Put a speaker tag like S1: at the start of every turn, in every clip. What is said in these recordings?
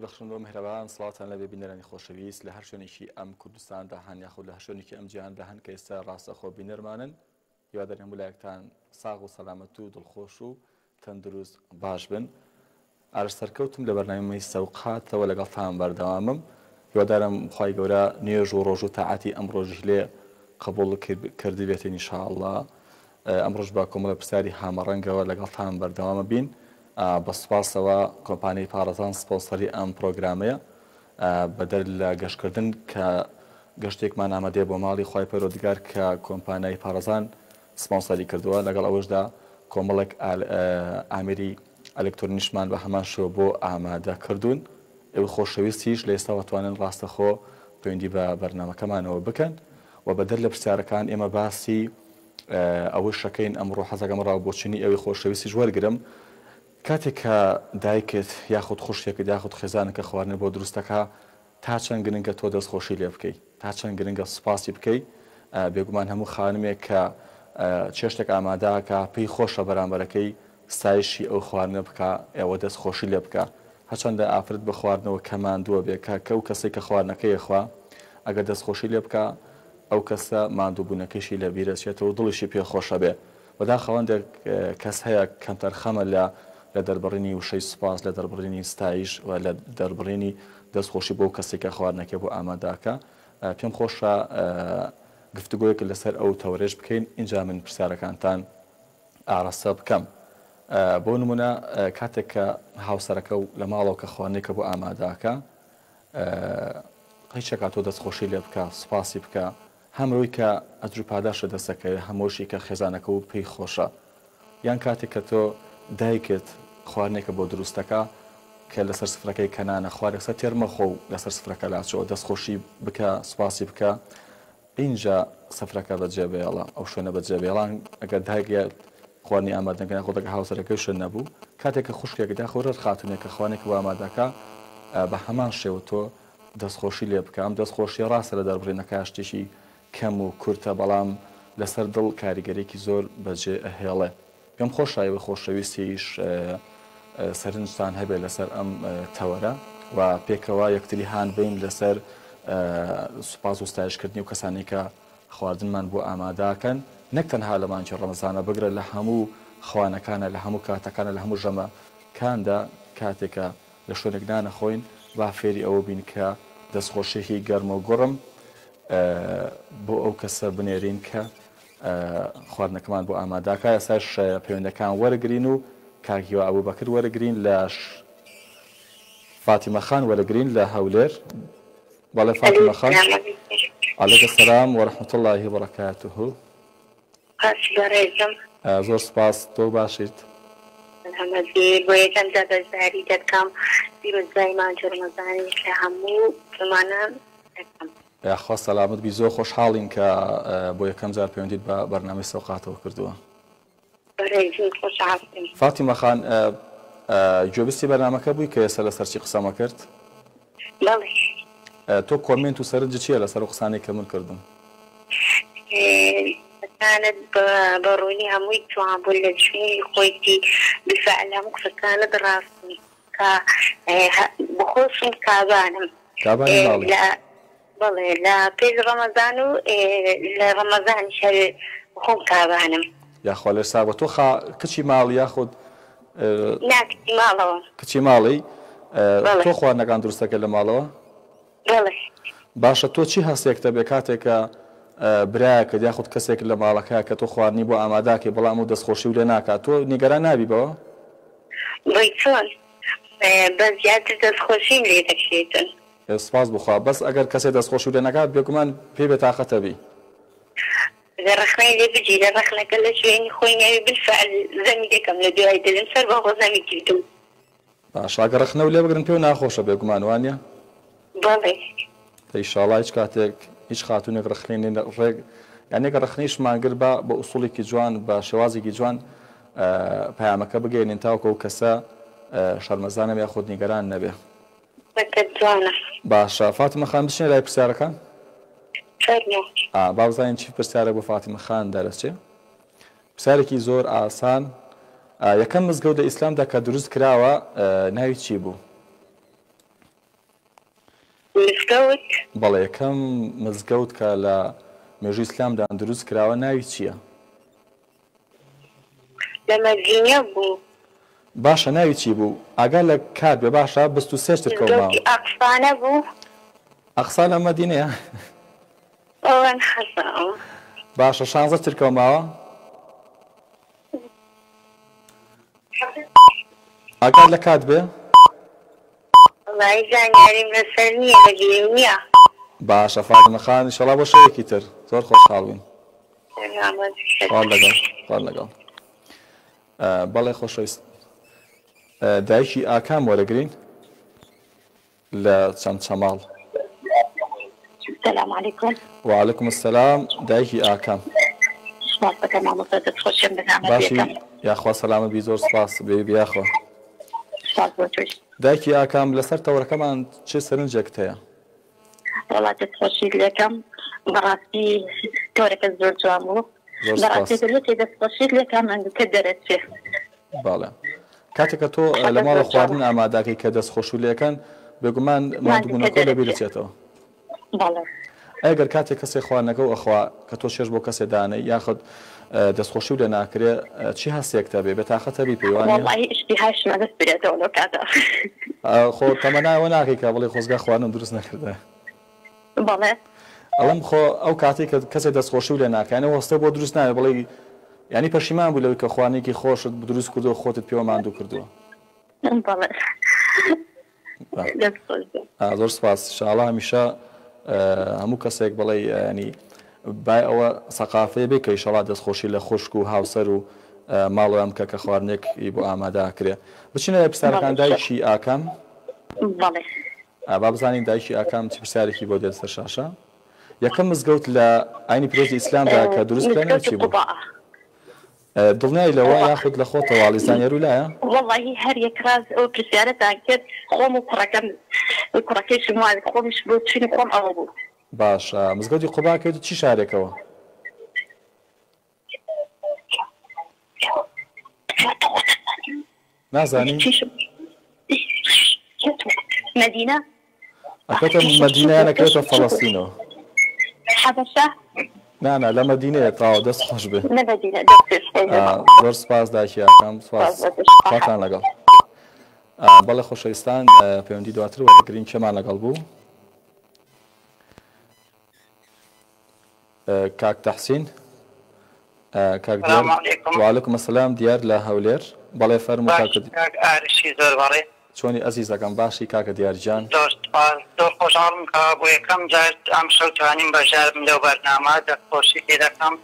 S1: خی بەخشن بۆ مهرەبان سڵاتان لە ببینەرانی خۆشەویست لە هەر شوێنێکی ئەم کوردستاندا هەن یاخود لە هەشوێنێکی ئەم جییاندا هەن کە ئێستا ڕاستەخۆ بینەرمانن یوا دەرێن ویلایەکتان ساغ و سەلامەت و دڵخۆش و تەندروست باش بن ئارش سەرکەوتم لە بەرنامەی سەوقاتەوە لەگەڵتان بەردەوامم یوادارم خی گەورە نوێژ و ڕۆژ و تاعاتی ئەم ڕۆژ لێ قبول کردی بێتین نیشاءله ئەمڕۆژ با کۆمەڵە پرسیاری هامەڕەنگەوە لەگەڵتان بەردەوامە بین. بە سوپاسەوە کۆمپانی پارەتان سپۆسەری ئەم پرۆگرامەیە بەدەر لە گەشتکردن کە گەشتێکمان ئامادێ بۆ ماڵی خی پەرۆدگار کە کۆمپانای پارەزان سپۆسەری کردووە لەگەڵ ئەوەشدا کۆمەڵک ئامری ئەلکترۆنیشمان بە هەمان شۆ بۆ ئامادەکردوون ئێوە خۆشەویستیش لە ئێستا توانن ڕاستەخۆ پەیوەندی بە بەرنمەکەمانەوە بکەن و بەدەر لە پرسیارەکان ئێمە باسی ئەوە شەکەین ئەمڕۆ حەزەکەم ڕاو بۆچینی ئەوەی خۆشەویستیش وەرگرم کاتێک کە دایکت یاخود خوشتێکت یاخود خێزانەکە خواردن بۆ دروستەکە تا چەند گرنگە تۆ دەستخۆشی لێ بکەیت تا چەند گرنگە سپاسی بکەیت بێگومان هەموو خانمێک کە چێشتێک ئاماداکە پێی خۆشە بەرامبەرەکەی سایشی ئەو خواردنە بکە ئێوە دەست خۆشی لێ بکە هەچەندە ئافرەت بە خواردنەوە کەماندووە بێکە کە و کەسی کە خواردنەکەیخوا ئەگە دەستخۆشی لێ بکە ئەو کەسە مادووبوونەکەشی لە بیرەچێتەوە دڵیشی پێخۆشە بێ بەدا خەوەندێک کەس هەیە کەمتەرخەمە لە لە دەربڕینی وشەی سوپاس لە دەربڕینی ستایش و لە دەربڕینی دەستخۆشی بۆ کەسێکە خواردنەکە بۆ ئاماداکە پێم خۆشە گفتگوۆیەکە لەسەر ئەو تەورێش بکەین اینجا من پرسیارەکانتان ئارەسە بکەم. بۆ نمونە کاتێک کە هاوسەرەکە و لە ماڵەوە کە خواردنێکە بۆ ئاماداکە قیچێکا تۆ دەستخۆشی لێ بکە سوپاسی بکە هەمڕۆی کە ئەجروپاداشە دەستەکەی هەمۆشی کە خێزانەکە و پێی خۆشە یان کاتێک کە تۆ دایکت خواردنێکە بۆ دروستەکە کە لەسەر سفرەکەی کەنانە خوارێکسە تێرمەخۆ و لەسەر سفرەکە لاچەوە دەستخۆشی بکە سوپاسی بکە اینجا سفرەکە بەجێبێڵە ئەو شوێنە بەجێبێڵان ئەگەر دایکێت خوانی ئامادەکەن خۆدەکە هاوسەرەکەی شوێن نەبوو کاتێککە خوشکێکدا خۆرت خاتونێکە خوانێک و ئامادەکە بە هەمان شێوە تۆ دەستخۆشی لێ بکەم دەستخۆشی ڕاستە لە دەربڕێنەکە شتێکی کەم و کورتە بەڵام لەسەر دڵ کاریگەرێکی زۆر بەجێ ئەهێڵێ پێم خۆشایەوە خۆشەویستیش سەرنجتان هەبێت لەسەر ئەم تەوەرە و پێکەوە یەکتری هاان بین لەسەر سوپاز و ستایشکردنی و کەسانێکە خواردنمان بۆ ئاماداکەن نەک تەنها لەمانکی ڕەمەزانە بگرە لە هەموو خوانەکانە لە هەموو کاتەکانە لە هەموو ژەمەکاندا کاتێکە لە شوێنێکدا نەخۆین با فێری ئەوە بین کە دەستخۆشیێکی گەرمە و گوڕم بۆ ئەو کەسە بنێرین کە خواردنەکەمان بۆ ئاماداکە ئەساش پەیوەندەکان وەرگرین و کاکیوە ئەوە بەکرد وەرەگرین لە فاتیمەخان وەرەگرین لە هەولێر بەڵێ فاتیمەخان عەکە سەسلام وەرەحمت اللهی وەڕکاتته زۆر سپاس تۆ باشیت
S2: بۆیەکەمدەبەزاری دەکەم دیبزایمان جرمەزانی لە هەموو زمانە
S1: دەکەم یاخوا سەلامت بی زۆر خۆشحاڵین کە بۆ یەکەم جار پەیوەندیت بە بەرنامی سەوقاتەوە کردووە فاتی مەخان جۆبستی بەنامەکە بووی کە ێسە لە سەرچی قسەمە کرد تۆ کۆمنت و سەرنج چییە لەسەر قسانی کە من کردم
S2: كانت بروني هموي توان بولا شوي خويتي بفعل هم كانت راسي كا بخوصم كابانم
S1: كابانم لا
S2: بەڵێ لە پێش ڕەمەزان و
S3: لە ڕەمەزان شەر خۆم کابانم
S1: یاخوا لە ساوە تۆ کچی ماڵ یاخود ماڵەوە کچی ماڵی تۆ خواردنەکان دروستەکە لە ماڵەوە باشە تۆ چی هەستێکتە بێ کاتێکە براکە یاخود کەسێک لە ماڵەکە کە تۆ خواردنی بۆ ئاماداکەی بەڵام و دەستخۆشی و لە ناکات تۆ نیگەران نابی بەوە
S3: بە زیاتر دەستخۆشیم لێ دەکرێتن
S1: سپاس بخوا بەس ئەگەر کەسێک دەستخۆشی لێنەکات بێگومان پێ بێت تااقەتەبی
S3: رخني بجي لرخنا كل شيء خوينا بالفعل زميلي كم لدواي دلم سر بابا زميلي كيدو
S1: باش اگر رخنا ولی بگرن پیو ناخوشه به گمان وانیا بله تا ان شاء الله هیچ کاتک هیچ خاتونێک رخنین رگ یعنی اگر رخنیش مانگر با با اصولی کی جوان با شوازی کی جوان پیامەکە بگەینین تاوکە و کەسە شەرمەزانە یا خودنیگەران نەبێ
S3: جوانە
S1: باشە فاتمە خان بچین لای پرسیارەکان باوزانین چی پرسیارە بۆ فاتمە خان دەرەچێ پرسیارێکی زۆر ئاسان یەکەم مزگەوت لە ئیسلامدا کە دروست کراوە ناوی چی بوو بەڵێ یەکەم مزگەوت کە لە مێژوی ئیسلامدان دروست کراوە ناوی چییە
S2: لە مەدینە بوو
S1: باشە ناوی چی بوو ئاگا لە کات بێ باشە بست و سێشتر کەوت
S4: ئەقسانە بوو
S1: ئەقسان لە مەدینەیە باشە شانزە ترکەماوە ئاگا لە کات بێ باشە فاگمەخان شڵا بۆ شەیەکی تر زۆر خۆشحاڵین لەگەڵ بەڵێ خۆشەویست دایکی ئاکام وەرەگرین لە چەند چەماڵ وعليكم السلام دایکی ئاکام یاخوا سلامە بی زۆر سپاس بێ بیاخۆ دایکی ئاکام لەسەر تەورەکەمان چه سرنجێکت هەیە وڵاتت
S3: خۆشی لەکەم بەڕاستی
S4: تۆرەکە زۆر جوان بوو بەڕاستی دەست خۆشی لەکەم ئەنگکە دەرەچێ
S1: باڵێ کاتێککە تۆ لە ماڵە خواردن ئاماداکەی کە دەستخۆشولیەکەن بگومان مادوبوونەکە لەبی دەچێتەوە ئەگەر کاتێک کەسێک خواردنەکە و ئەخوا کە تۆ شێش بۆ کەسێ دانەی یاخود دەستخۆشی و لە ناکرێ چی هەستێکتە بێ بە تااقەتەبی پێیوانخۆ تەمەناوە ناکەی کە بڵی خۆزگا خواردن دروست نەکردە بەڵێ ئەڵم خۆ ئەو کاتێک کەسێک دەستخۆشی و لە ناکەانە وەستە بۆ دروست ناوێ بڵێ ینی پەشیمان بوو لەوی کە خوانێکی خۆشت دروست کردو خۆتت پێوە ماندوو کردووە زۆر سپاس شاڵا هەمیشە هەموو کەسێک بڵێ ینی بای ئەوە سەقافەیە بێ کە شەڵات دەستخۆشی لە خوشک و هاوسەر و ماڵەوەم کە کە خواردنێکی بۆ ئامادەکرێ بچینە پرسیارەکان دایکی ئاکام با بزانین دایکی ئاکام چ پرسیارێکی بۆ دێت سەر شاشە یەکەم مزگەوت لە ئاینی پرێزی ئیسلامدا کە دروست چی بوو دڵنیای لەوە یاخود لە خۆتەوە ئاڵیزانێر و لایە
S3: وڵی هەر یەک ڕاز ئەو پرسیارەتان کرد خۆم و کوڕەکەم کوڕەکەیشم وای خۆمیش بۆ چین خۆم ئەوە بوو
S1: باش مزگەوتی قوبا کرد چی شارێکەوە
S5: نازانین
S3: مدینە
S1: ئەکەتە مدینە نەکەێتە فەڵستینەوە حەبەشە نه نه لە آه. خوش تاوا دەست خۆش بێ زۆر سپاس داشیەکەم سپاسان لەگەڵ آه. آه، بەڵێ خۆشەویستان پەیوەندی دواتر وەگرین چێمان لەگەڵ بوو کاک تەحسین کاکوالکم مەسلام دیار لە هەولێر بەڵێ فەرمو کاکشی زور بەڕێ چۆنی ئەزیزەکەم باشی کاکە دیارجان
S6: خۆشحاڵم کە بۆ یەکەم جار ئەم شەوتوانیم بەژارم لەو بەرنامە دەخۆشی دەکەم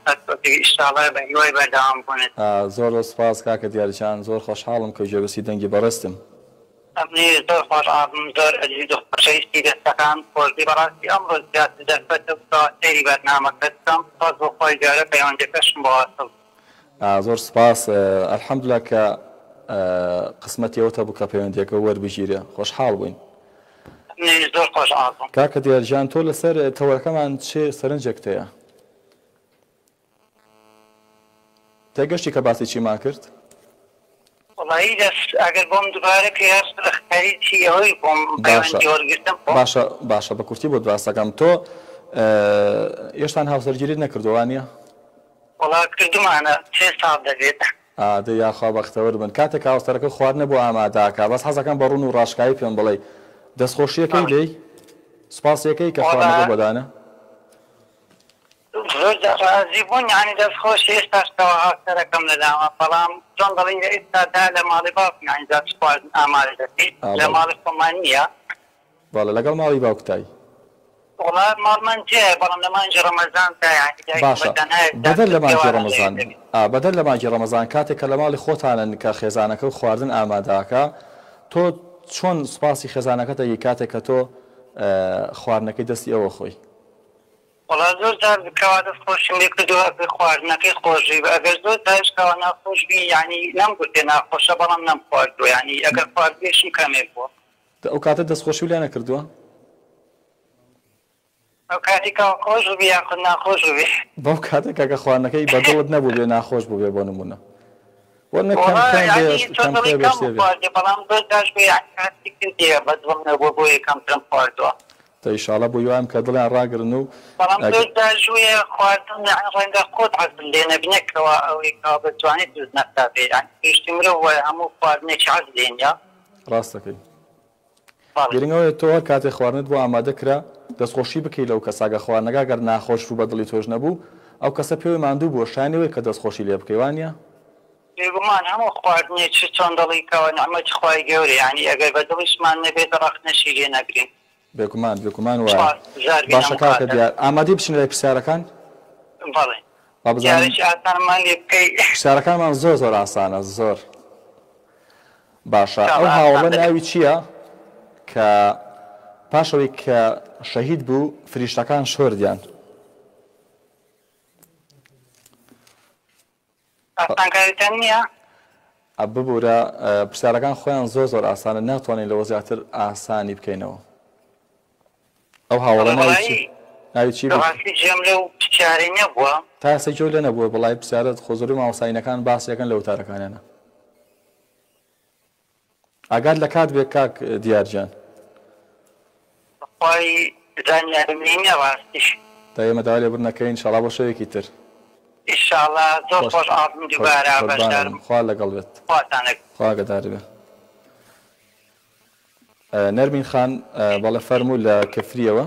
S6: ئیشتاڵای بە هیوای بەرداوام بوونێت
S1: زۆر سپاس کاکە دیارجان زۆر خۆشحاڵم کە جێبسی دەنگی بەڕستم
S6: ئەمنی زۆر خۆشعاڵم زۆر ئەلی دخشەیستی دەستەکان پۆردی بەڕاستی ئەم ڕۆ زیات دەربەت سێری بەرنامەکەم پاس بۆ خۆی جارە پەیوەندەکەشم بۆ ئاسڵ
S1: زور سپاس الحمدلله که قسمەتەوەتە بکە پەیوەندێکەکە وەربژیرە خۆشحاڵ بووین کاکە دیارژیان تۆ لەسەر تەوەەکەمان چێ سەرنجێکتەیە تێگەشتی کە باسی چیمان کرد؟
S6: وڵایی دەست ئەگەر بۆم دوبارە پێخەری چی ئەوەی بۆم
S1: باشە باشە بە کورتی بۆ دواستەکەم تۆ ئێشتان هاوسەرگیری نەکردوانە؟
S6: وڵات کردومانە چێ ساڵ دەبێت.
S1: ئادە یاخوا بەختەوە بن کاتێک ئاوستەرەکە خواردنە بۆ ئاماداکە بەس حەزەکەم بەڕون و ڕاشکایی پێم بڵێ دەستخۆشیەکەی لێی سپاسەکەی کە خواردنەوە بەدانە
S6: زۆر ڕازی بوون یعنی دەستخۆش ئێستاشەوە ئاستەرەکەم لەداوە بەڵام چۆن بڵین ئێستادا لە ماڵی باوکانی ئاماژەکەی لە ماڵی خۆمان نییە
S1: بەڵە لەگەڵ ماڵی باوکتایی
S6: والله مال من جاء بلام لمانجی رمضان تا يعني باشا بدل لمانجی رمضان
S1: آه بدل لمانجی رمضان کاتێک کە لە ماڵی خۆتانن کە خێزانەکە و خواردن ئامادەکە تۆ چۆن سپاسی خێزانەکەتە هی کاتێک کە تۆ خواردنەکەی دەستی ئەوە خۆی
S6: وڵا زۆر جارکەوا دەست خۆشم لێ کردووە خواردنەکەی خۆشی ئەگەر زۆر داشکەوە ناخۆشبی ینی نەمگوتێ ناخۆشە بەڵام نەم خواردو ینی ئەگەر خواردێشی کامێک بووە
S1: ئەو کاتە دەستخۆشی لێ نەکردووە؟
S6: کاتێکخۆش بی یاخود ناخۆش بێ
S1: بەم کاتێکە کە خوانەکەی بەدڵت نەبوو بێ ناخۆش بوو بێ بۆ نمونە تەیشاالە بۆ یوان کە دڵیان ڕاگرن و
S6: ڕەنگە خۆت حەزم لێ نەبینێکەوە ئەوەی بتوانێت دوز
S1: نەفتا بێران پێشتی مرە وای هەموو خواردنێکی حەز لێنیا ڕاستەکەی گرنگەوەی تۆ کاتێک خواردنت بۆ ئامادەکرا دەستخۆشی بکەیت لەو کە ساگە خوانەگا گەر ناخۆش و بەدڵی تۆش نەبوو ئەو کەسە پێوەی ماندوو بۆ شانەوەی کە دەستخۆشی لێ بکەیوانە
S6: بمان هەموو خواردنی چ چۆندڵیکەوە ئەمەج خی گەوری ینی ئەگەر بە دڵیشمان نەبێت ڕخ نەشی لێ نەگرین
S1: بێکمان بێکمان وە باشە کاکە دیار ئامادە بچین لای پرسیارەکان پرسیارەکانمان زۆر زۆر ئاسانە زۆر باشە ئەو هاوڵە ناوی چییە کە پاشەوەی کە شەهید بوو فریشتەکان شۆردیان ببوورە پرسیارەکان خۆیان زۆر زۆر ئاسانە ناتوانین لەوە زیاتر ئاسانی بکەینەوە ئەو هاوڵە ناویچی تاسە جۆ لە نەبووە بەڵی پرسیارەت خۆزۆری ماوەساینەکان باسیەکان لە وتارەکانیانە ئاگات لە کات بێ کاک دیارجان.
S6: خۆی زانیارم نیە ڕاستیش
S1: دەمەداێ بنەکەین شڵا بۆ شەیەکی تر
S6: ئیشاڵا زۆر خۆش ئاڵم دووبارە بەشدارمخوا
S1: لەگەڵ بێت خواگەداربێ نەرمین خان بەڵە فەرمو لە کەفریەوە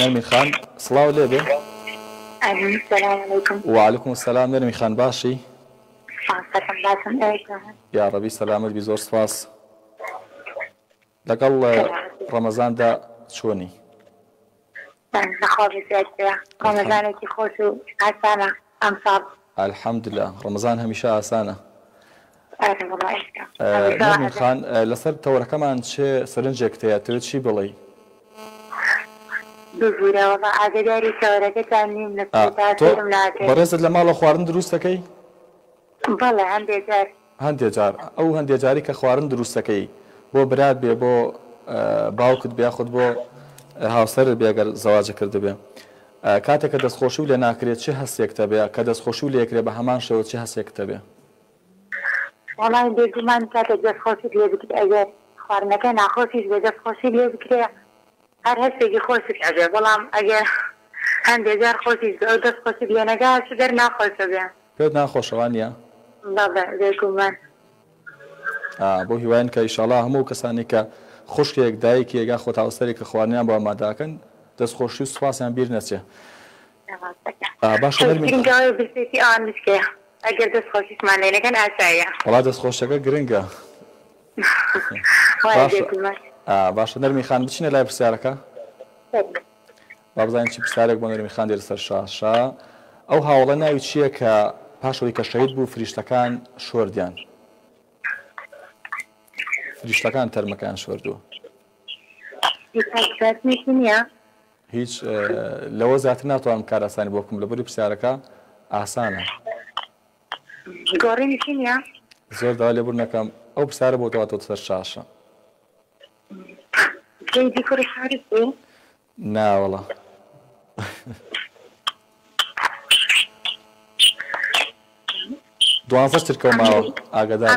S1: نەرمین خان سڵاو لێ بێ وعليكم السلام نەرمی خان باشی یا ڕەبی سەلامت بی زۆر سپاس. لەگەڵ ڕەمەزاندا چۆنی
S4: ڕەمەزانێکی خۆش و ئاسانە ئەم ساڵ
S1: الحەمدلا ڕەمەزان هەمیشە ئاسانە خان لەسەر تەوەەکەمان چێ سەرنجێک تەیەتر چی بڵێ بەڕێزت لە ماڵە خواردن دروستەکەی هەندێک جار ئەو هەندێک جاری کە خواردن دروستەکەی بۆ برات بێ بۆ باوکت بیاخود بۆ هاوسەر بێگەر زەواجە کرده بێ کاتێک کە دەستخۆشی و لە ناکرێت چه هەستێکتە بێ کە دەستخۆشی و لێکرێ بە هەمان شەوە چه هەستێکتە بێ
S4: وڵای بێگومان کاتێک دەستخۆشی لێ بکرێت ئەگەر خواردنەکە ناخۆشی بێ دەستخۆشی لێ بکرێ هەر هەستێکی خۆشت ئەبێ بەڵام ئەگەر هەندێک جار خۆشی دەستخۆشی لێ نەگا چ دەر ناخۆشە بێ
S1: پێت ناخۆشەوانە
S4: بەڵێ بێگومان
S1: بۆ هیوایان کە ئیشاڵا هەموو کەسانی کە خوشکێک دایکی ێگا خۆ تاوسەری کە خواردنیان بۆ ئاماداکەن دەستخۆشی و سوپاسیان بیر نەچێ باش
S4: ئەگەر دەستخۆشیمان لەگەن ئاسایە
S1: وڵات دەستخۆشەکە گرنگە باشە نەرمی خان بچینە لای پرسیارەکە بابزانین چی پرسیارێک بۆ نەرمی خان دێر سەر شاشا ئەو هاوڵە ناوی چییە کە پاشەوەی کە شەید بوو فریشتەکان شوردیان گشتەکان تەرمەکان شوەردووە هیچ لەوە زیاتر ناتوانم کاراسانی بۆ بکەم لە بەری پرسیارەکە ئاسانە زۆر دا لێبور نەکەم ئەو پرسیارە بۆتەوە تۆ سەر شاشە ناوەڵە دوانزەشتر کەماوە ئاگدار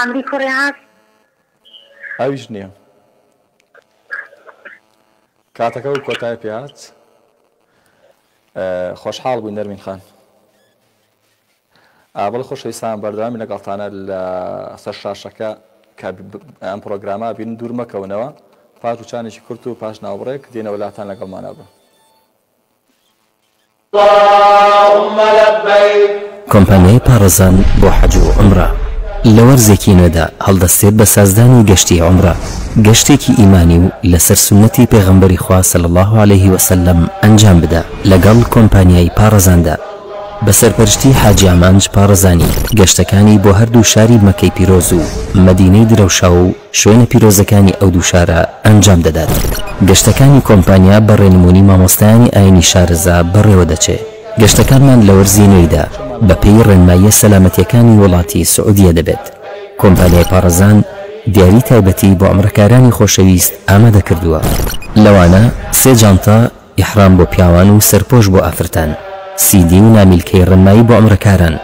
S4: ئەمریکۆڕێ
S3: هاست
S1: ئەویش نییە کاتەکە و کۆتای پیاچ خۆشحاڵ بووی نەرمین خان ئابڵ خۆشەویستان بەردەوامی لەگەڵتانە لە سەر شاشەکە ئەم پرۆگراما بین دوور مەکەونەوە پاش وچانێکی کورت و پاش ناوڕێک دێنەوە لاتان لەگەڵمانە بە
S5: کۆمپانیای پارەزان بۆ حەج و عمرە لە وەرزێکی نەدا هەڵدەستێت بە سازدانی گەشتی عمرە گەشتێکی ئیمانی و لەسەر سنەتی پێغمبەری خوا سەل الله عليه وسلم ئەنجام بدە لەگەڵ کۆمپانیای پارەزاندا بەسەرپەرشتی حاجامانج پارەزانی گەشتەکانی بۆ هەردوو شاری مەکەی پیرۆز و مەدینەی درەوشا و شوێنە پیرۆزەکانی ئەو دوو شارە ئەنجام دەدات گەشتەکانی کۆمپانیا بەڕێنمونی مامۆستایانی ئاینی شارزا بەڕێوە دەچێت گەشتەکانمان لە وەرزینەیدا بە پێی ڕێنماییە سەلامەتیەکانی وڵاتی سعودیە دەبێت کۆمپانیای پارەزان دیاری تایبەتی بۆ ئەمرەکارانی خۆشەویست ئامادە کردووە لەوانە سێ جانتا یحرام بۆ پیاوان و سەرپۆش بۆ ئافرتان سیدی و نامیلکەی ڕێنمایی بۆ ئەمرەکاران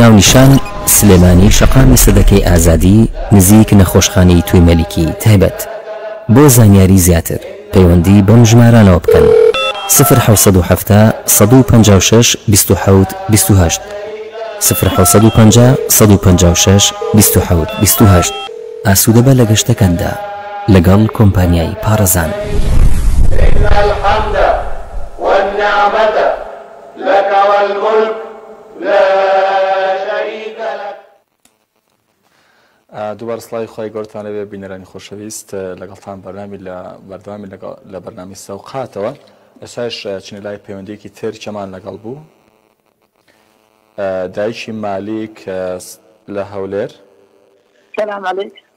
S5: ناونیشان سلێمانی شەقامی سەدەکەی ئازادی نزیک نەخۆشخانەی توی مەلیکی تایبەت بۆ زانیاری زیاتر پەیوەندی بەم ژمارانەوە بکەن. سفر حوسەد و هەفتە سەد و پنج و شش بیست و حەوت بیست و هەشت سفر حوسەد و پنج سەد و پنج و شش بیست و حەوت بیست و هەشت ئاسوودە بە لە گەشتەکەندا لەگەڵ کۆمپانیای پارەزان.
S1: دووبار سڵی خی گەورتان لەوێ بینەرانی خۆشەویست لەگەڵتان بەرنامی لە بەردامی لە بەرنامی سەوقاتەوە. ئێساش چنە لای پەیوەندێکی تر چەمان لەگەڵ بوو دایکی مالیک لە هەولێر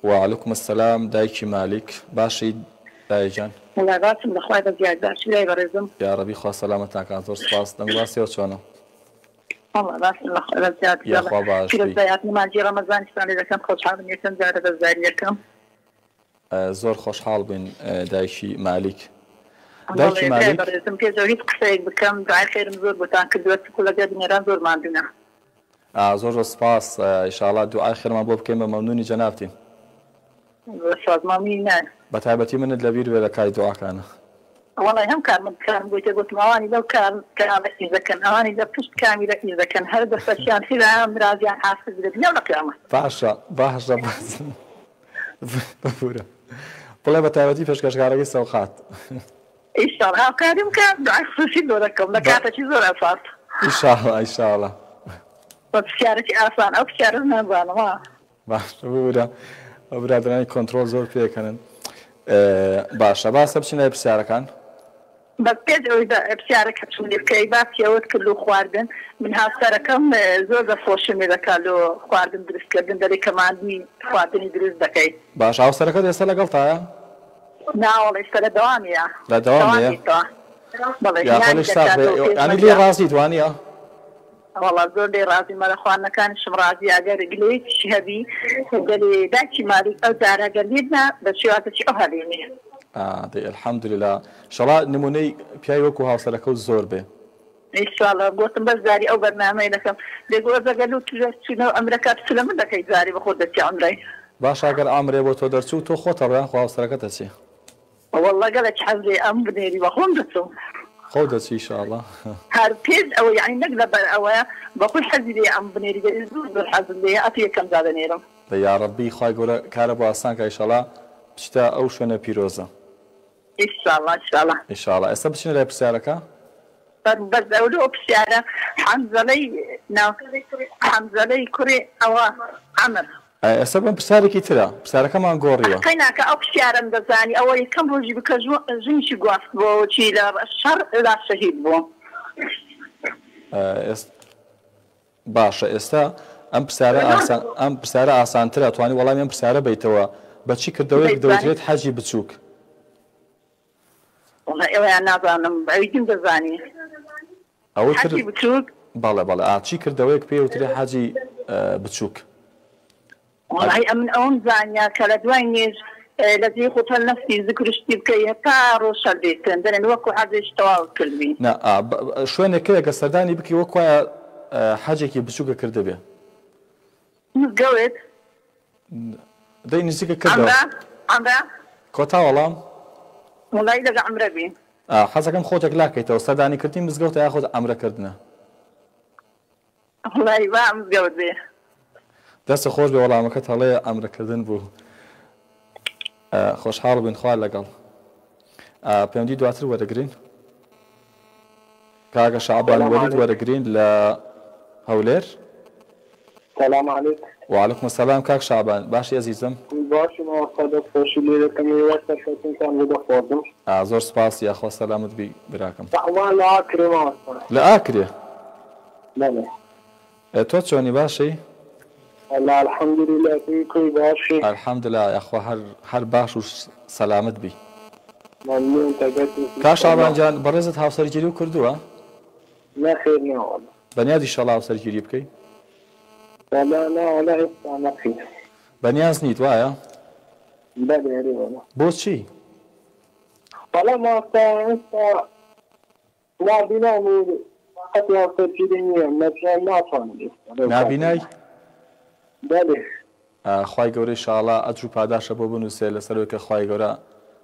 S1: وعلوکم السلام دایکی مالیک باشی دایجان یاڕبی خوا سەلامەتاکان زۆر سپاس دەم باسی چۆنە زۆر خۆشحاڵ بین دایکی مالیک هیچ
S4: قسەیەک بکەم دوای خێرم زۆر بۆتان کردوەت کو لەگە دنێران زۆر مادونە
S1: زۆر زۆر سپاس ئیشاڵات دوعای خێرمان بۆ بکەین بە مەمنونی جەناافتی
S4: شادمامی نه
S1: بە تایبەتی منت لەبییر وێ لە کاری دوعاکانە
S4: وڵی هەم کارم کارم بۆیتە گوتمەوانی لەو کار کەکەن ئەوانی لە پشت کامی لە ئیزەکەن هەر دەسەرشیان سیدا مرازیان حافز لە دنیا لە قیامە
S1: باشە باشە بپورە بڵێ بە تایبەتی پێشکەشگارەکەی سەوخات.
S4: ئیشتال هاوکاریم کە دوعسوشی دۆرەکەم لە کاتەکی زۆر ئەفات
S1: ئیشاڵە ئیشاڵە
S4: بە پرسیارێکی ئاسان ئەو پرسیارە نەزانەوە
S1: باشورە برادرانی کۆنتترۆل زۆر پێکەنن باشە باسە بچین لای پرسیارەکان
S4: بە پێت پرسیارە کەچونی بکەی باسیەوەت کرد و خواردن من هاستەرەکەم زۆر بە خۆشمی دەکالۆ خواردن درستکردن دەری کەماندنی خواردنی دروست دەکەیت
S1: باش هاوسەرەکە دێستا لەگەڵ تاە؟
S4: ناوەڵێشتەدەوامیە لە لێ
S1: ڕاستی توانە
S4: وڵا زۆر لێ ڕازی مەرە خواردنەکان شمڕازی ئەگەر گلێکی هەبی گەلی داکی ماری ئەو داراگەلینا بە شێواتەی ئەو هەلێنێ
S1: الحەمدللا شڵا نمونەی پیاوی وەکو هاوسەرەکە و زۆر بێ.
S4: گوتم بەزاری ئەو بەرنامەی دەکەم لێگۆزەگەل و چونەوە ئەمرەکە سلە من دەکەی زاری بە خۆ دەچی ئەمرای.
S1: باش ئەگەر ئامرێ بۆ تۆ دەرچوو تۆ خۆتە ڕیان خواوسەرەکە دەچێ.
S4: والله قالت حزلي ام بنيري وخون دسم
S1: خودت ان شاء الله
S4: هر بيز او يعني نقدر او بقول حزلي ام بنيري زود حزلي افي كم زاد نيرم
S1: يا ربي خوای گەورە کارە بۆ ئاسانکە ئیشەڵا پشتە ئەو شوێنە پیرۆزە ئیشاڵە ئێستا بچین لای پرسیارەکە
S4: بەس ئەولە ئەو پرسیارە حەمزەلەی ناو حەمزەلەی کوڕی او عمر
S1: ئەستا بم پرسیارێکی ترە پرسیارەکەمان گۆڕیوە
S4: قیناکە ئەو پرسیارم دەزانی ئەوەی کەم ڕۆژی بکە ژنیشی گواست
S6: بۆ چی لە شەر لا شەهید بوو
S1: باشە ئێستا ئەم پرسیارە ئەم پرسیارە ئاسانتر ئەتوانی وەڵام ئەم پرسیارە بیتەوە بەچی کردەوەی دەوترێت حەجی بچووک
S4: ئێوەیان نازانم بەویتیم دەزانی ئەوە بچووک
S1: بەڵێ بەڵێ ئاچی کردەوەیەک پێوترێ حەجی بچووک وڵی
S4: ئەمن ئەوم زانیا کە لە دوای نێژ لەزی خوتل نفتی زکرشتی بکەی هەتا ڕۆشە بێتن دەن وەکو حەزش تەواو کردبی
S1: شوێنێکەیە کە سەردانی بکی وەکوە حەجێکی بچووکە کردە بێ گەوێت دەی نزیکە کرد کۆتا وەڵام
S4: وڵی لەگە ئەمرە بین
S1: حەزەکەم خۆتێک لاکەیتەوە سەردانی کردی مزگەوت یاخۆت ئەمرەکردە.
S4: الله يبارك فيك
S1: دەستە خۆش بە وەڵامەکەت هەڵەیە ئەمرەکردن بوو خۆشحاڵ بن خوار لەگەڵ پەیوەندی دواتر وەرەگرین کاگە شعبان وەرید وەرەگرین لە هەولێر سلام علیکم وعليكم السلام كاك شعبان باش يا زيزم
S2: باش ما خدت خوش لي لكم يوسف شوتين كان بده خوردم
S1: اه زور سباس يا اخو سلامت بي براكم
S2: طبعا لا اكري ما لا اكري لا
S1: لا تو تشوني باشي
S2: الحمد لله كوي باشی
S1: الحمد لله اخو هر هر باش سلامت بي
S2: ممنون تگت كاش عبد
S1: جان برزت هاو سرگیری و کردوه
S2: نه خیر نه والله
S1: بنیاد ایشالا هاو سرگیری
S2: لا لا لا لا نخیر
S1: بنیاز نیت وایا
S2: بله هری والله بوز چی؟ والله ما اصلا نابینام و وقتی هاو سرگیری نیم نتیجه ناتوانم نابینای؟ خی
S1: گەورەی شاڵا ئەچ و پاداشە بۆ بنووسێ لەسەرەوەکە خی گەورە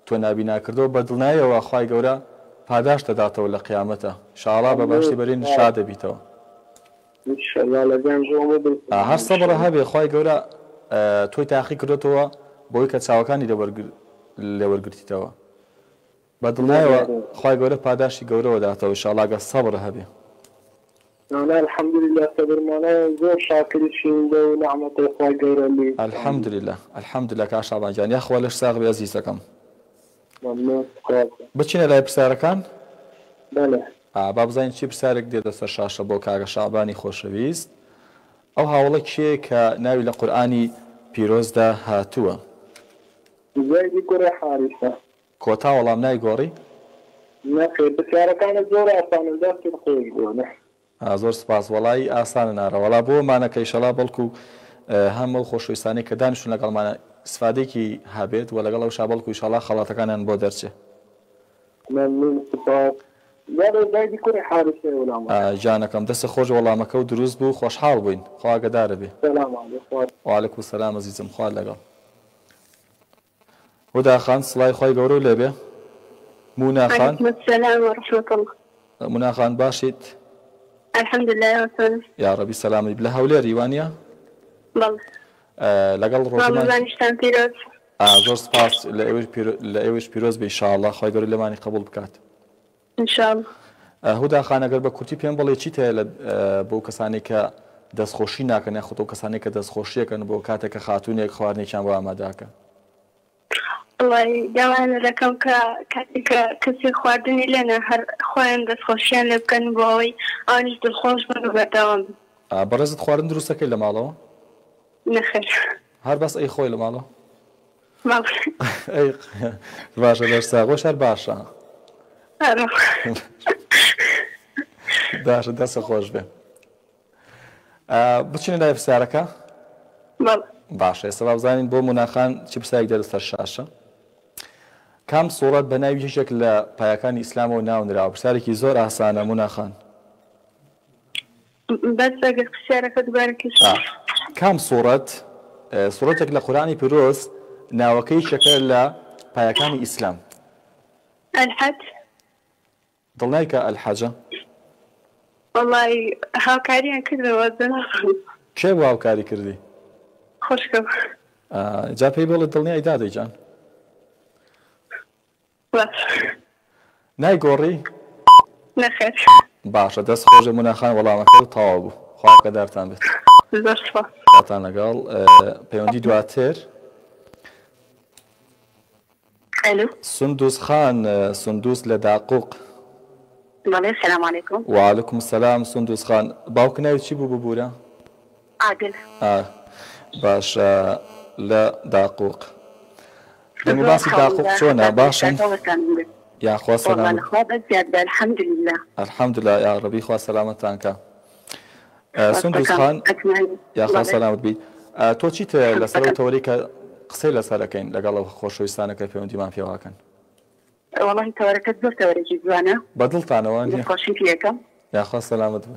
S1: تۆ نبیناکردەوە بەدڵنایەوە خی گەورە پاداش دەداتەوە لە قیامەتە شاڵا بە باشی بەرین شا دەبیتەوە هەر سەبڕە هەبێ خی گەورە تۆی تاقی کردێتەوە بۆی کە چاوەکانی لێوەرگرتیتەوە بەدڵنایەوە خی گەورە پاداشی گەورەوە داتەوە شاڵاگە سەبڕە هەبێ
S2: أنا الحمد لله صبر مانا زور شاكر شين دو نعمة إخوة غير لي الحمد
S1: لله الحمد لله كاش عبان جان يا أخوة لش ساغ بيزيسكم ممنون بچینە لای پرسیارەکان با بزانین چی پرسیارێک دێ دەسەر شاشە بۆ کاگە شعبانی خۆشەویست ئەو هاوڵە کێ کە ناوی لە قورآانی پیرۆزدا هاتووە کۆتا وەڵام نایگۆڕی
S2: پرسیارەکانە زۆر ئاساندا خۆی بووە
S1: زۆر سپاسوەڵی ئاسانە نارەوەڵا بۆ مانەکەی شەلا بەڵکو و هەمە خۆشویستانی کە دانیشون لەگەڵمانە سفادێکی هەبێت و لەگەڵ ئەو شابڵکو و شڵا خەڵاتەکانیان بۆ دەرچێ جانەکەم دەستە خۆش وەڵامەکە و دروست بوو خۆشحاڵ بووین خواگەدارە بێ وعاالک و سەسلام زیزم خوارد لەگەڵ وداخان سڵای خی گەورە لێبێ موناخان موناخان باشیت؟ الحمدلله یا ڕەبی سەلامی لە هەولێری وانە لەگەڵ ڕۆژانشتان پیرۆز زۆر سپاس لە ئێوەش پیرۆز بە شاءله خی گەوری لەمانی قبول بکات هودا خانەگەر بە کورتی پێم بڵێ چیت هەیە بۆ کەسانی کە دەستخۆشی ناکەن یاخۆ کەسانی کە دەستخۆشیەکەن بۆ کاتێک کە خاتونێک خواردنێکیان بۆ ئاماداکە
S3: داوانە دەکەم کە کاتێککە کەسی خواردنی لەنە هەر خۆیان دەستخۆشیان لێ بکەن بۆ ئەوەی ئانیش دڵخۆش بن بەداوام
S1: بەڕێزت خواردن دروستەکەی لە ماڵەوە نەخێر هەر بەس ئەی خۆی لە ماڵەوە باشە لەستا بۆش هەر باشە باشە دەستە خۆش بێ بچینە لای پرسیارەکە؟ باشە ئێستا بزانین بۆ مناخان چی پرسایك دەرستەر شاشە؟ کام سوڵەت بە ناوی یەکێک لە پایەکانی ئیسلام و ناونرا پرسیارێکی زۆر ئاسانە مناخان کام سوڕەت سوڕەتێک لە قورانی پیرۆز ناوەکەی شەکە لە پایەکانی ئیسلام دڵنایکە ئەلحاجە
S4: هاوکاریان کردەوە
S1: کێ هاوکاری کردی خۆشکە جا پێی بڵێ دڵنیای دادەی جان نایگۆڕی باشە دەست خۆشە منەخان وەڵامەکە تاوا بوو خواکە دارتان بێت تان لەگەڵ پەیوەندی دواتر سندوس خان سندوس لە داقوق وعاالکم سلام سندوس خان باوکە ناوی چی بوو ببوورە؟ باش لە داقوق. لما باسی داخل شونا باشن يا خوا یاخوا
S3: الحمد لله
S1: الحمد لله يا ربي خوا سلامة تانكا آه، سندوس خان يا خوا سلامة بي آه، تو چيت یاخوا سلامت بیت تۆ چیت لەسەر تەوەری کە قسەی لەسەرەکەین لەگەڵ خۆشەویستانەکە پەیوەندیمان پێواکەن
S4: وڵی تەوەەکەت زۆر
S3: تەوەێکی جوانە
S1: بەدڵتانەوە يا خوا سلامة بي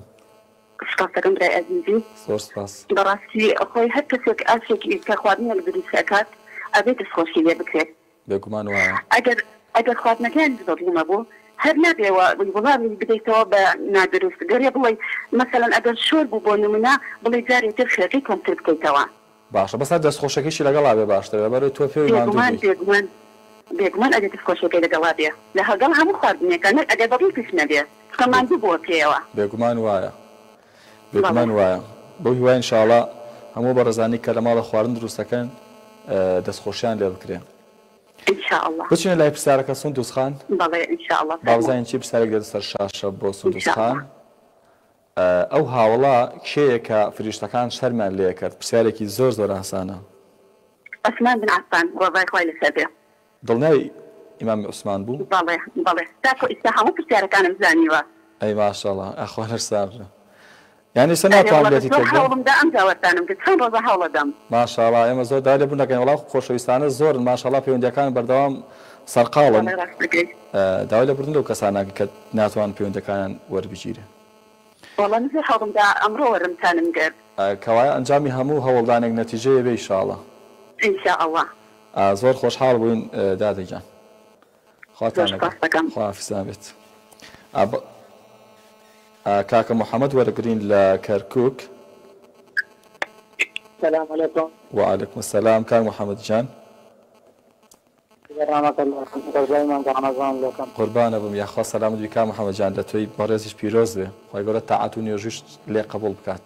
S3: سپاس کنم برای ئەزیزی زۆر سپاس بەڕاستی خۆی هەر کەسێک ئاسێکی کە خواردنە لە بریسەکات ئەبێت دڵخۆشی لێ بکرێت
S1: بێگومان وایە
S3: ئەگەر ئەگەر خواردنەکەیان زۆرمە بوو هەر نابێەوە وڵامی بدەیتەوە بە نادرست گەری بڵێ مثلا ئەگەر شۆر بوو بۆ نمونە بڵێ جارێک تر خێقی کۆمتر بکەیتەوە
S1: باشە بەسا دەستخۆشەکەشی لەگەڵا بێ باشتر بەر تۆ پێمان
S3: بێگومان ئەگە دەستخۆشەکەی لەگەڵا بێ لە هەگەڵ هەموو خواردنێکە نەر ئەگە بەڵی پیش نەبێ کەماندی بۆ پێەوە
S1: بێگومان وایە بێگومان وایە بۆ هیوای انشاءڵە هەموو بە ڕزانی کە لە ماڵە خواردن دروستەکەن دەستخۆشیان لێ بکرێن بچینە لای پرسیارەکە سند دووسخان باوزین چی پرسیارێک لە سەر شاشە بۆ سند دووسخان ئەو هاوڵا کێیەکە فریشتەکان شەرمان لێ کرد پرسیارێکی زۆر زۆر ئاسانە
S3: ئەسمان بنعسان وەڕای لە سەبێ
S1: دڵنیای ئیمامی عوسمان بوو
S3: بەڵێ بەڵێ تاکو ئیستا هەموو پرسیارەکانم زانیوە
S1: ئەی ماشەڵە ئەخوا هەر ساڕە یعنی سە ناتوانێتی ماشاڵا ئێمە زۆر دای لەبوو نەکەین وڵاو خۆشەویستانە زۆر ماشاڵا پەیوەندەکان بەردەوام سەرقاڵن داوای لە بردن لەو کەسانە کە ناتوان پەیوەندەکانیان وەربگیرە
S3: حڵمدا ئەمڕۆ وەرمتانم گرد
S1: کەوایە ئەنجامی هەموو هەوڵدانێک نەتیجەیە بێ شاڵە زۆر خۆشحاڵ بووین دادەجان خواتان خوافزان بێت. آه، كاكا محمد ورقرين لكركوك
S2: السلام عليكم
S1: وعليكم السلام كان محمد جان
S2: قربان
S1: قوربانە بم یاخوا سەسلام دوی کا محەممەجان لە توی بەڕێزیش پیرۆز بێ خۆی گەورە تاعات و نێژش لێ قبول بکات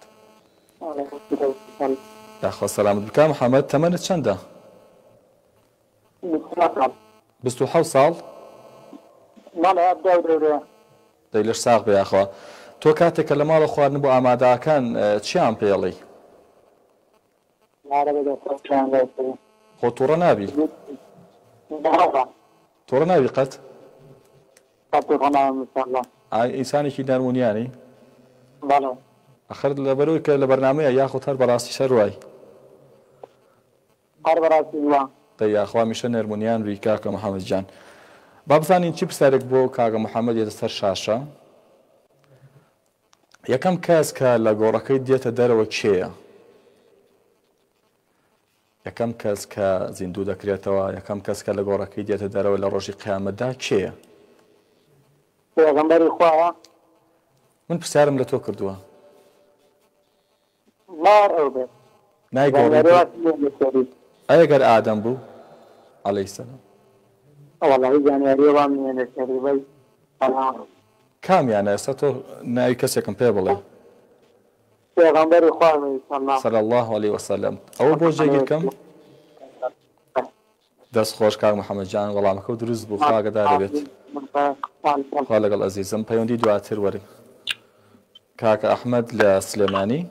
S1: یاخوا سەسلام بک محەممەد حوصل چەندە؟
S2: لا ابدا
S1: دەی لەش ساق بێ یاخوا. تۆ کاتێکە لە ماڵە خواردن بۆ ئاماداکان چیان پێڵی خۆ تووڕە نابی تۆڕە ناوی قەت ئینسانێکی دارمونیانی ئەخر لە بەرەوەی کە لە بەرنمەیە یاخود هەر بەڕاستی سەروای یاخوا میشە نەرمونیان ڕیکاکە محەممەدجان با بزانین چی پسەرێک بۆ کاگە محەممەد یێتە سەر شاشە یەکەم کەس کە لە گۆڕەکەی دێتە دەرەوە چێە؟ یەکەم کەس کە زیندوو دەکرێتەوە یەکەم کەس کە لە گۆڕەکەی دێتە دەرەوە لە ڕۆژی قیامەدا چێە؟ من پرسیارم لە تۆ کردووە نایگەڕێت ئەگەر ئادەم بوو ئەلەیسەلام
S2: ئەوە لە زانیاریوان منێنێت
S1: كم يعني تۆ ناوی کەسێکم پێ صلى الله عليه وسلم كم دس خوش دەست محمد جان والله ما و دروست بوو خاگەدار آه، بێت آه، خالق العزيز ئەزیزم پەیوەندی دواتر وري كاك احمد لسليماني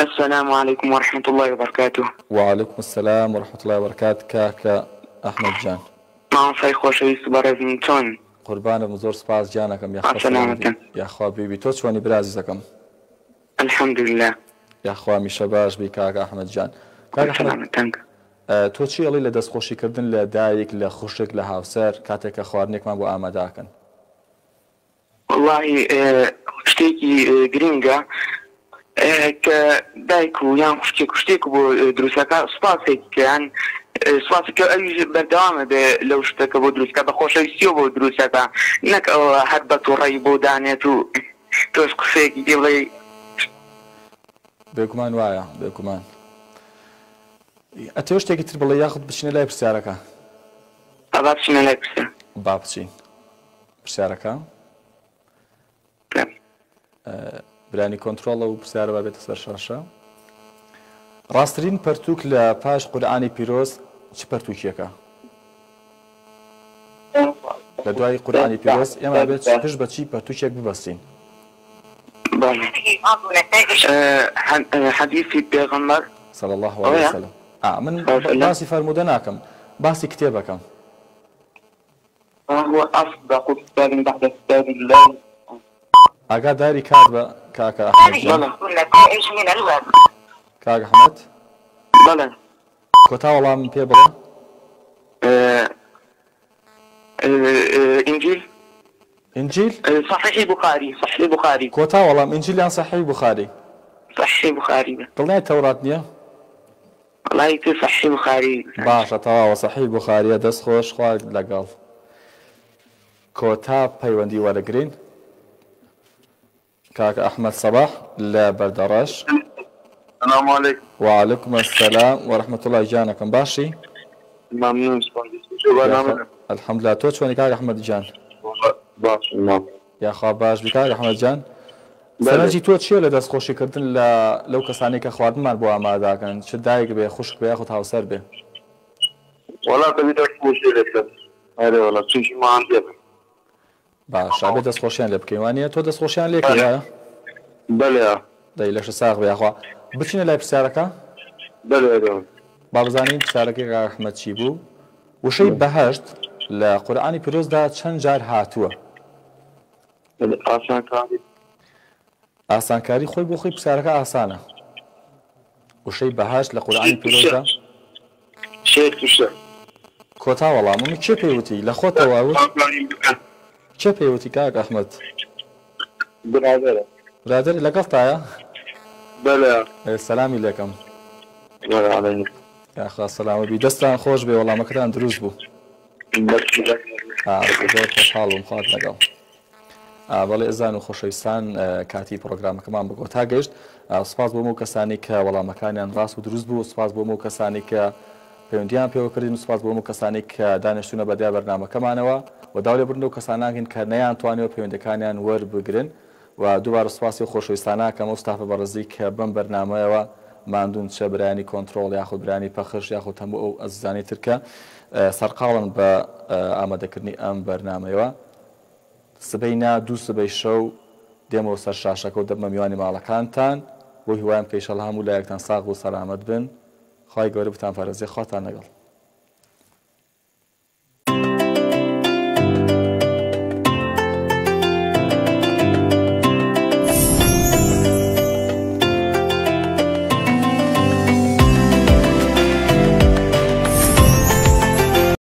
S2: السلام عليكم ورحمة الله وبركاته
S1: وعليكم السلام ورحمة الله وبركاته كاكا أحمد جان
S2: مع صيخ من برزنتون
S1: قوربانم زۆر سپاس جانەکەم یاخوا بیبی تۆ چۆنی برازی دەکەم
S3: الحمدله
S1: یاخوا میشە باش بی کاگە ئەحمد جان تۆ چیڵی لە دەستخۆشیکردن لە دایک لە خوشک لە هاوسەر کاتێککە خواردنێکمان بۆ ئاماداکەن
S2: وڵی شتێکی گرنگە کە دایک و یان خوشتێک شتێک بۆ دروستەکە سوپاسێکیان سواسکە ئەویش بەردامە بێ لەو شتەکە بۆ دروستکە بە خۆشەویستیە بۆ دروستەکە نەک هەر بە توڕێی بۆ دانێت و تۆش قسێکی دێڵێ
S1: بێکمان وایە بێکمان ئەتێ شتێکی تر بڵێ یاخت بچینە لای پرسیارەکە ئەبا بچینە لای پرسیار با بچین پرسیارەکە برانی کۆنتترۆڵە و پرسیارە بابێتە سەر شاشە ڕاستترین پەرتوک لە پاش قورآانی پیرۆست چ پەرتوکیەکە لە دوای قورانی پیرۆز ئێمە بێت پشت بەچی پەرتوکێک ببەستین
S2: حەدیفی پێغەمەر صلى الله عليه وسلم
S1: آه من باسی فرموده ناکەم باسی کتێبەکەم
S2: هو أصدق الكتاب بعد كتاب الله
S1: أقا داري كاتبة كاكا أحمد
S2: بلى نتائج من الواد كاكا أحمد بلى
S1: کۆتا وەڵام پێ بڵێ ئنجیل انجيل صحيح بخاري صحيح بخاري كوتا والله انجيل يعني صحيح بخاري صحيح بخاري طلع تورات نيا والله تو صحيح بخاري باشا توا صحيح بخاري دس خوش خواك لقال كوتا بيوندي ولا جرين كاك احمد صباح لا بردارش وعليكم السلام ورحمة الله جانكم باشي ممنون الحمد لله تو چۆنی کار ئەحمەد جان یاخوا باش بکار ئەحمەد جان بەرەجی تۆ چیە لە دەستخۆشیکردن لە لەو کەسانی کە خواردمان بۆ ئاماداکەن چ دایک بێ خوشک بێ یاخود هاوسەر بێ باش بێ دەستخۆشیان لێ بکەین وانە تۆ دەستخۆشیان لێکە دەی لەشە ساغ بێخوا بچینە لای پرسیارەکە بابزانین پرسیارەکەی ڕحمە چی بوو وشەی بەهشت لە قورآانی پیرۆزدا چەند جار هاتووە ئاسانکاری خۆی بۆ خۆی پرسیارەکە ئاسانە وشەی بەهشت لە قورآانی پیرۆزدا کۆتا وەڵام من چه پێیوتی لە خۆتەوە چه پێیوتی کاک ئەحمد برادر لەگەڵ تایە سلامی لەکەم سلامەبی دەستان خۆش بێ وەڵامەکەتان دروست بوو خۆشحاڵم خوات لەگەڵ بەڵێ ئەزان و خۆشەویستان کاتی پرۆگرامەکەمان بگۆ تا گەشت سپاس بۆ و کەسانی کە وەڵامەکانیان ڕاست و دروست بوو سپاس بۆ و کەسانی کە پەیوەندیان پێوە کردین سپاس بۆ و کەسانی کە دانیشتونە بەدیا بەرنمەکەمانەوە و داولێ برن و کەسانناگین کە نەیان توانەوە پەیوەندەکانیان وەربگرن. و دووبار سپاسی خۆشویستانە کە مستافە بەڕزی کە بم بەرنمەوە مادون چە برانی کۆنتترۆل یاخود برانی پەخش یاخود هەموو ئەو ئەزانانی ترکە سەرقاڵن بە ئامادەکردنی ئەم بەرنمەوە سبەینا دوو سبەی شەو دێمەوە سەر شاشەکە و دەبمە میوانی ماڵەکانتان بۆ هیوایم پێیشەڵ هەموو لایەکتان ساغ و سەلامت بن خی گەورە بتان پارێزی خۆتان لەگەڵ